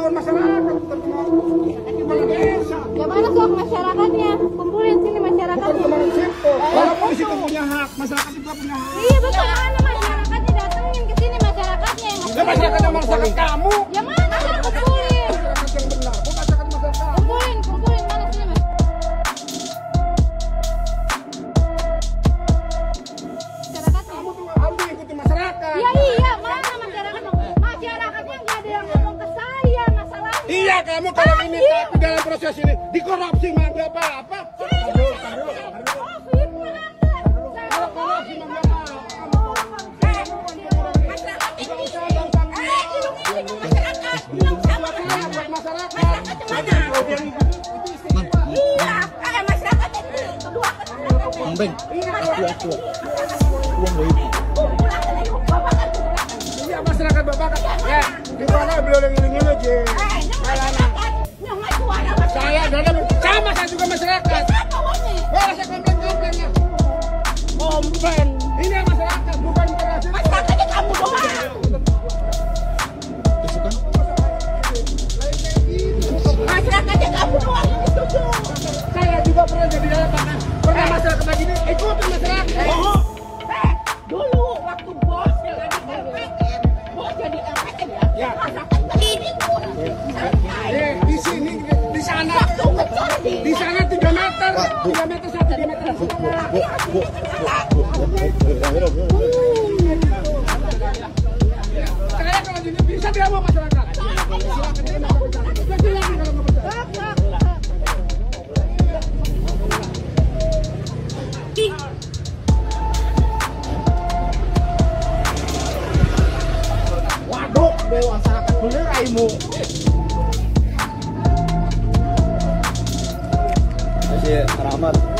kemauan masyarakat, bukan kemauan desa. Ya mana kok masyarakatnya? Kumpulin sini masyarakatnya. Bukan kemauan situ. Eh, kalau polisi itu punya hak, masyarakat juga punya hak. Iya betul, mana masyarakatnya datengin ke sini masyarakatnya. Ya masyarakatnya masyarakat kamu. Iya kamu kalau ini tapi dalam proses ini dikorupsi mah nggak apa-apa. Oh, Kalau korupsi mah masyarakat masyarakat. Iya, masyarakat. Masyarakat. Masyarakat. Beng, dua. Uang dari Kumpulkan iya masyarakat bapak kan. Ya, di mana beliau yang aja. Eh, nggak suara masyarakat. Saya dalam sama saya juga masyarakat. Apa? Boleh saya komplain komplain ya. Komplain. Ini yang masyarakat bukan masyarakat. Masyarakatnya kamu doang. Masyarakatnya kamu doang. Saya juga pernah jadi dalam pernah masyarakat begini ikutin masyarakat. Oh, eh, dulu waktu ya. Eh, di sini di sana di di sana 3 meter. 3 meter satu 3 meter. Kalau gini bisa dia mau masyarakat. Waduh, dewa masyarakat bener aimu. Masih Rahmat.